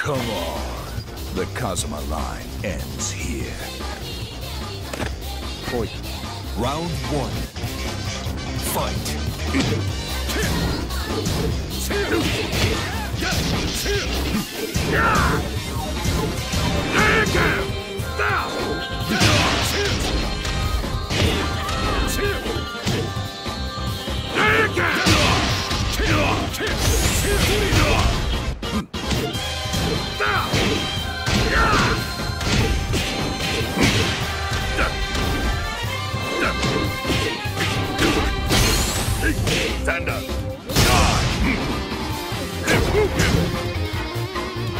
Come on. The Kazama line ends here. Round one. Fight.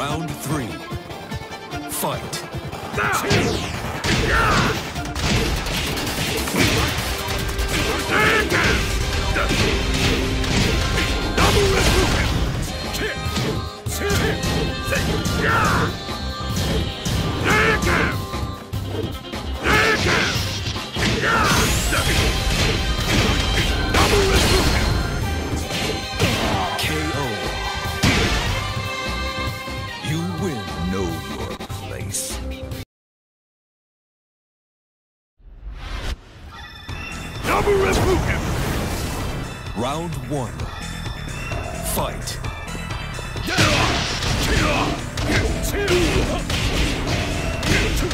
Round three. Fight. Round one. Fight.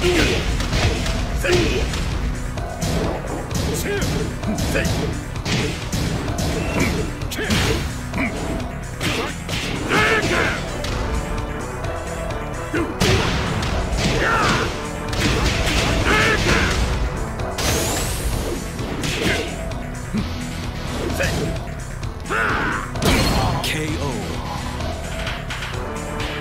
KO.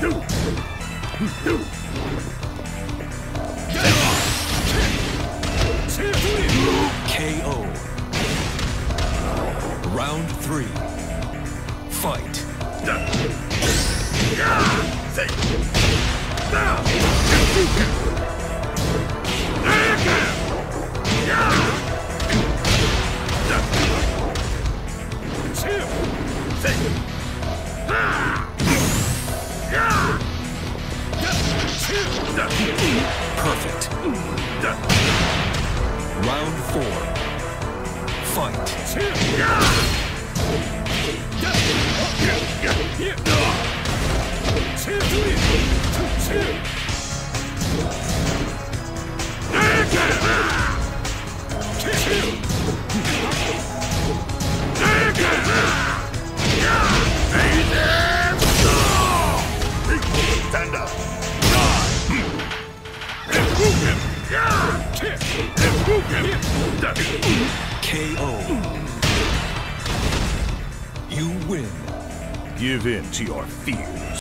KO. Round three. Fight. Perfect. Round four. Fight. Thunder. KO. You win. Give in to your fears.